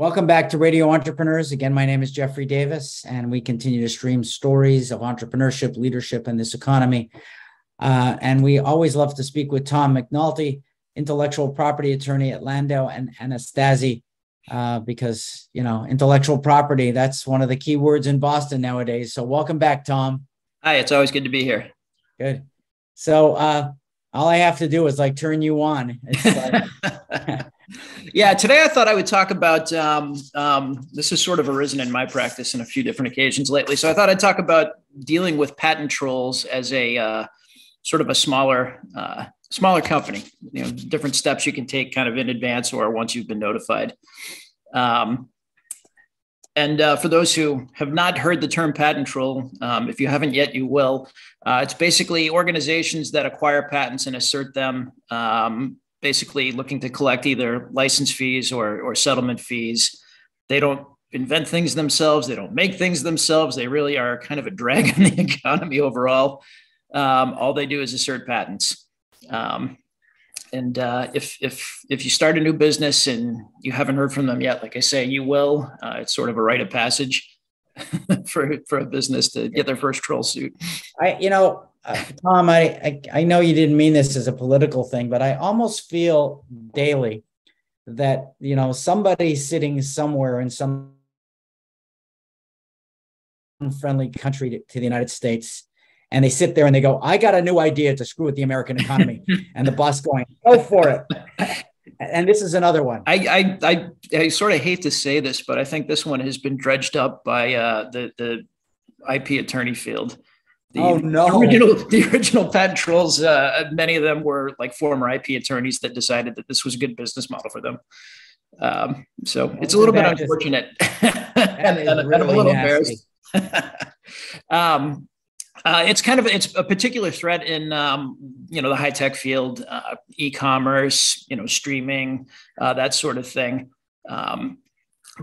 Welcome back to Radio Entrepreneurs. Again, my name is Jeffrey Davis, and we continue to stream stories of entrepreneurship, leadership, and this economy. Uh, and we always love to speak with Tom McNulty, intellectual property attorney at Lando and Anastasi, uh, because you know intellectual property that's one of the key words in Boston nowadays. So, welcome back, Tom. Hi, it's always good to be here. Good. So, uh, all I have to do is like turn you on. Yeah, today I thought I would talk about um, um, this has sort of arisen in my practice in a few different occasions lately. So I thought I'd talk about dealing with patent trolls as a uh, sort of a smaller uh, smaller company. You know, different steps you can take kind of in advance or once you've been notified. Um, and uh, for those who have not heard the term patent troll, um, if you haven't yet, you will. Uh, it's basically organizations that acquire patents and assert them um, basically looking to collect either license fees or, or settlement fees. They don't invent things themselves. They don't make things themselves. They really are kind of a drag on the economy overall. Um, all they do is assert patents. Um, and uh, if if if you start a new business and you haven't heard from them yet, like I say, you will. Uh, it's sort of a rite of passage for for a business to get their first troll suit. I you know uh, Tom, I, I, I know you didn't mean this as a political thing, but I almost feel daily that you know somebody sitting somewhere in some friendly country to, to, the United States, and they sit there and they go, "I got a new idea to screw with the American economy," and the boss going, "Go for it." and this is another one. I, I I I sort of hate to say this, but I think this one has been dredged up by uh, the the IP attorney field. The oh no! Original, the original patent trolls. Uh, many of them were like former IP attorneys that decided that this was a good business model for them. Um, so it's a little bit unfortunate, and, and, really and, I'm a little embarrassed. um, uh, it's kind of it's a particular threat in um, you know the high tech field, uh, e-commerce, you know, streaming, uh, that sort of thing. Um,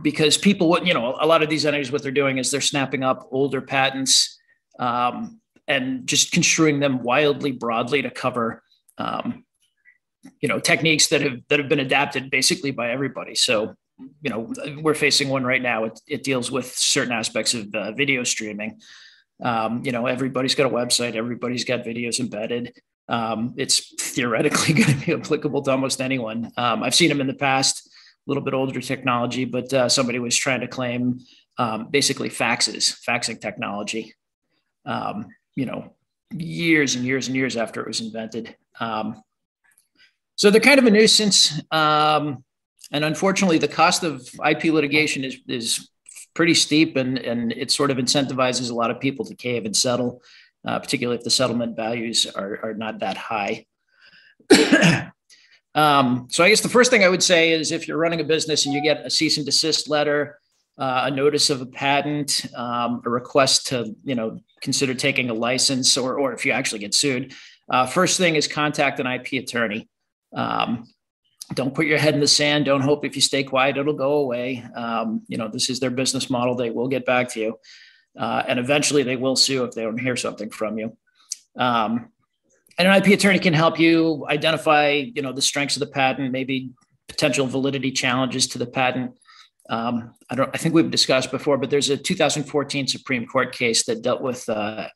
because people, you know, a lot of these entities, what they're doing is they're snapping up older patents um, and just construing them wildly broadly to cover um, you know techniques that have that have been adapted basically by everybody. So you know we're facing one right now. It, it deals with certain aspects of uh, video streaming. Um, you know everybody's got a website everybody's got videos embedded. Um, it's theoretically going to be applicable to almost anyone. Um, i've seen them in the past a little bit older technology but uh, somebody was trying to claim um, basically faxes faxing technology um, you know, years and years and years after it was invented. Um, so they're kind of a nuisance. Um, and unfortunately, the cost of IP litigation is, is pretty steep and, and it sort of incentivizes a lot of people to cave and settle, uh, particularly if the settlement values are, are not that high. um, so I guess the first thing I would say is if you're running a business and you get a cease and desist letter, uh, a notice of a patent, um, a request to you know consider taking a license, or or if you actually get sued, uh, first thing is contact an IP attorney. Um, don't put your head in the sand. Don't hope if you stay quiet it'll go away. Um, you know this is their business model. They will get back to you, uh, and eventually they will sue if they don't hear something from you. Um, and an IP attorney can help you identify you know the strengths of the patent, maybe potential validity challenges to the patent um, I don't. I think we've discussed before, but there's a 2014 Supreme Court case that dealt with uh,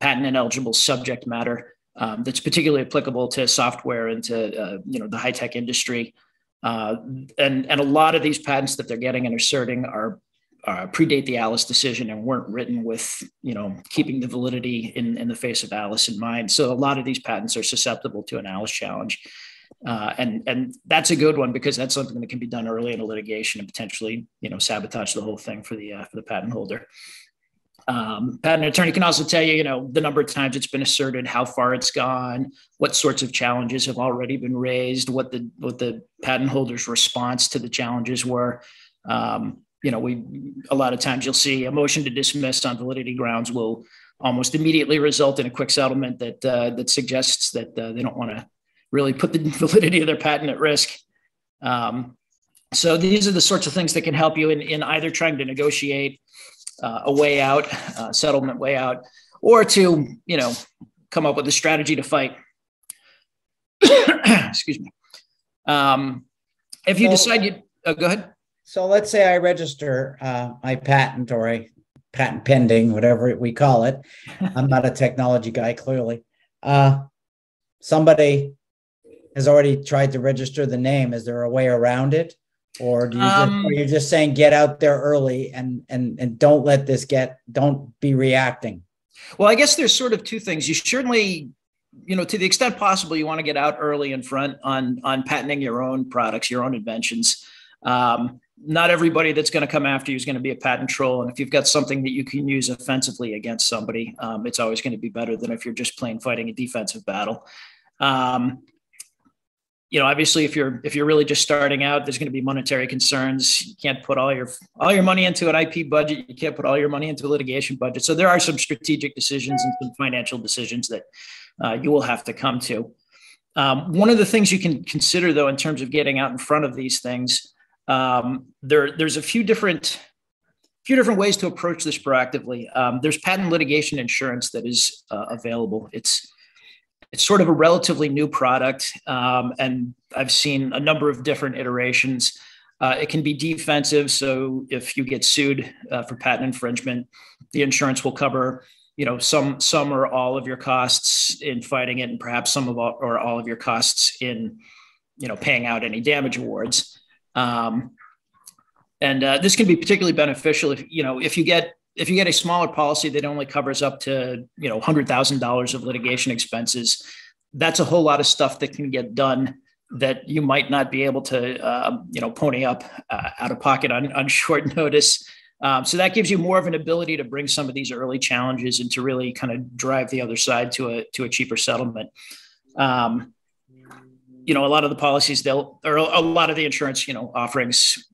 patent ineligible subject matter um, that's particularly applicable to software and to uh, you know the high tech industry. Uh, and and a lot of these patents that they're getting and asserting are uh, predate the Alice decision and weren't written with you know keeping the validity in in the face of Alice in mind. So a lot of these patents are susceptible to an Alice challenge. Uh, and and that's a good one because that's something that can be done early in a litigation and potentially you know sabotage the whole thing for the uh, for the patent holder. Um, patent attorney can also tell you you know the number of times it's been asserted, how far it's gone, what sorts of challenges have already been raised, what the what the patent holder's response to the challenges were. Um, you know, we a lot of times you'll see a motion to dismiss on validity grounds will almost immediately result in a quick settlement that uh, that suggests that uh, they don't want to really put the validity of their patent at risk. Um, so these are the sorts of things that can help you in, in either trying to negotiate uh, a way out, uh, settlement way out, or to you know come up with a strategy to fight. Excuse me. Um, if you decide you oh, go ahead. so let's say I register uh, my patent or a patent pending, whatever we call it. I'm not a technology guy, clearly. Uh, somebody has already tried to register the name. Is there a way around it? Or do you just, um, are you just saying get out there early and and and don't let this get don't be reacting? Well, I guess there's sort of two things. You certainly you know to the extent possible you want to get out early in front on on patenting your own products your own inventions um, not everybody that's going to come after you is going to be a patent troll. And if you've got something that you can use offensively against somebody, um, it's always going to be better than if you're just plain fighting a defensive battle. Um, you know, obviously, if you're if you're really just starting out, there's going to be monetary concerns. You can't put all your all your money into an IP budget. You can't put all your money into a litigation budget. So there are some strategic decisions and some financial decisions that uh, you will have to come to. Um, one of the things you can consider, though, in terms of getting out in front of these things, um, there, there's a few different few different ways to approach this proactively. Um, there's patent litigation insurance that is uh, available. It's it's sort of a relatively new product, um, and I've seen a number of different iterations. Uh, it can be defensive, so if you get sued uh, for patent infringement, the insurance will cover you know some some or all of your costs in fighting it, and perhaps some of all, or all of your costs in you know paying out any damage awards. Um, and uh, this can be particularly beneficial if you know if you get if you get a smaller policy that only covers up to you know hundred thousand dollars of litigation expenses. That's a whole lot of stuff that can get done that you might not be able to uh, you know pony up uh, out of pocket on, on short notice. Um, so that gives you more of an ability to bring some of these early challenges and to really kind of drive the other side to a to a cheaper settlement. Um, you know, a lot of the policies they'll or a lot of the insurance, you know, offerings,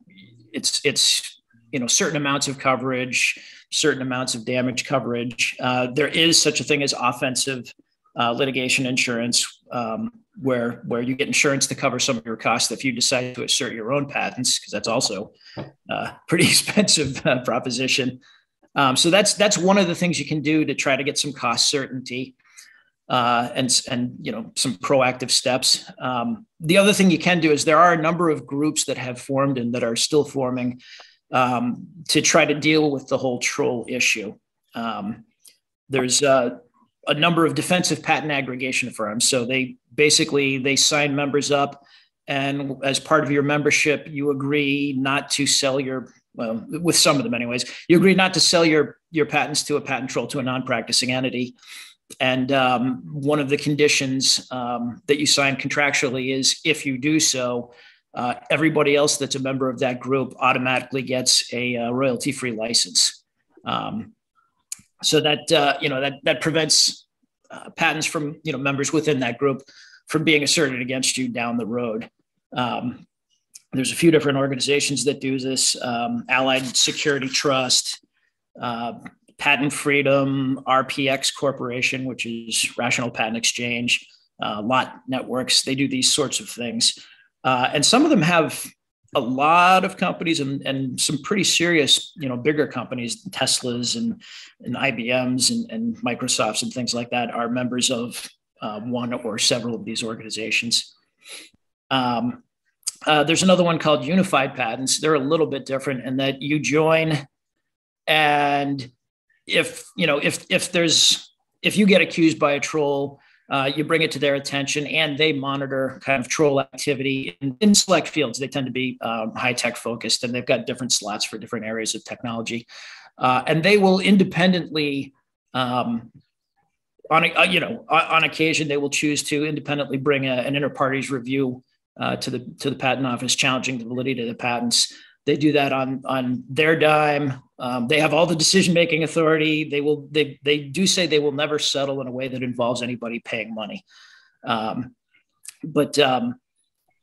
it's it's you know certain amounts of coverage, certain amounts of damage coverage. Uh, there is such a thing as offensive uh, litigation insurance, um, where where you get insurance to cover some of your costs if you decide to assert your own patents, because that's also a uh, pretty expensive uh, proposition. Um, so that's that's one of the things you can do to try to get some cost certainty uh, and and you know some proactive steps. Um, the other thing you can do is there are a number of groups that have formed and that are still forming um, to try to deal with the whole troll issue. Um, there's uh, a number of defensive patent aggregation firms, so they basically they sign members up, and as part of your membership, you agree not to sell your well, with some of them anyways, you agree not to sell your your patents to a patent troll to a non-practicing entity. And um, one of the conditions um, that you sign contractually is if you do so, uh, everybody else that's a member of that group automatically gets a uh, royalty-free license. Um, so that uh, you know that that prevents uh, patents from you know members within that group from being asserted against you down the road. Um, there's a few different organizations that do this: um, Allied Security Trust. Uh, Patent Freedom, RPX Corporation, which is Rational Patent Exchange, Lot Networks. They do these sorts of things. Uh, and some of them have a lot of companies and, and some pretty serious, you know, bigger companies, Teslas and, and IBMs and, and Microsofts and things like that are members of uh, one or several of these organizations. Um, uh, there's another one called Unified Patents. They're a little bit different in that you join and if you know if if there's if you get accused by a troll uh, you bring it to their attention and they monitor kind of troll activity in, in select fields. They tend to be um, high tech focused and they've got different slots for different areas of technology. Uh, and they will independently um, on a, uh, you know on occasion they will choose to independently bring a, an inter partes review uh, to the to the patent office challenging the validity of the patents they do that on on their dime. Um, they have all the decision making authority. They will they they do say they will never settle in a way that involves anybody paying money. Um, but um,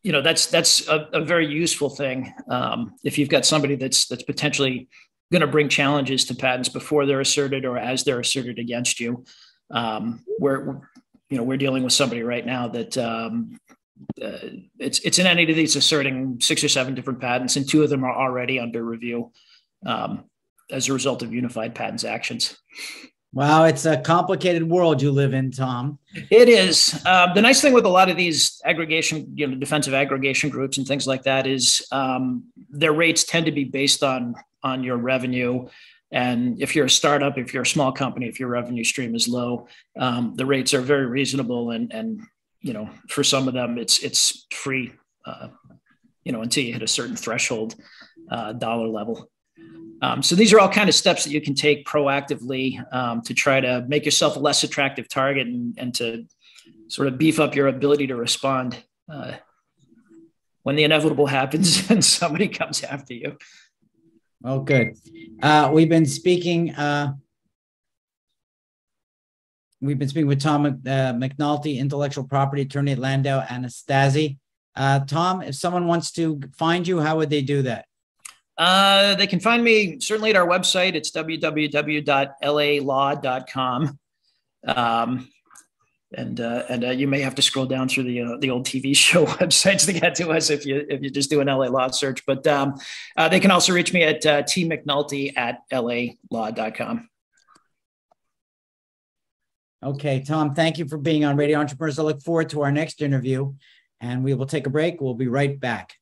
you know that's that's a, a very useful thing um, if you've got somebody that's that's potentially going to bring challenges to patents before they're asserted or as they're asserted against you. Um, we're you know we're dealing with somebody right now that um, uh, it's it's an entity that's asserting six or seven different patents, and two of them are already under review um, as a result of unified patents actions. Wow, it's a complicated world you live in, Tom. It is. Um, the nice thing with a lot of these aggregation, you know, defensive aggregation groups and things like that is um, their rates tend to be based on on your revenue. And if you're a startup, if you're a small company, if your revenue stream is low, um, the rates are very reasonable. And and you know, for some of them, it's it's free. Uh, you know, until you hit a certain threshold uh, dollar level. Um, so these are all kind of steps that you can take proactively um, to try to make yourself a less attractive target and, and to sort of beef up your ability to respond uh, when the inevitable happens and somebody comes after you. Oh, good. Uh, we've been speaking. Uh, we've been speaking with Tom uh, McNulty, intellectual property attorney at Lando Anastasi. Uh, Tom, if someone wants to find you, how would they do that? Uh, they can find me certainly at our website. It's www.lalaw.com. Um, and uh, and uh, you may have to scroll down through the uh, the old TV show websites to get to us if you if you just do an LA Law search. But um, uh, they can also reach me at uh, tmcnulty at lalaw.com. Okay, Tom, thank you for being on Radio Entrepreneurs. I look forward to our next interview, and we will take a break. We'll be right back.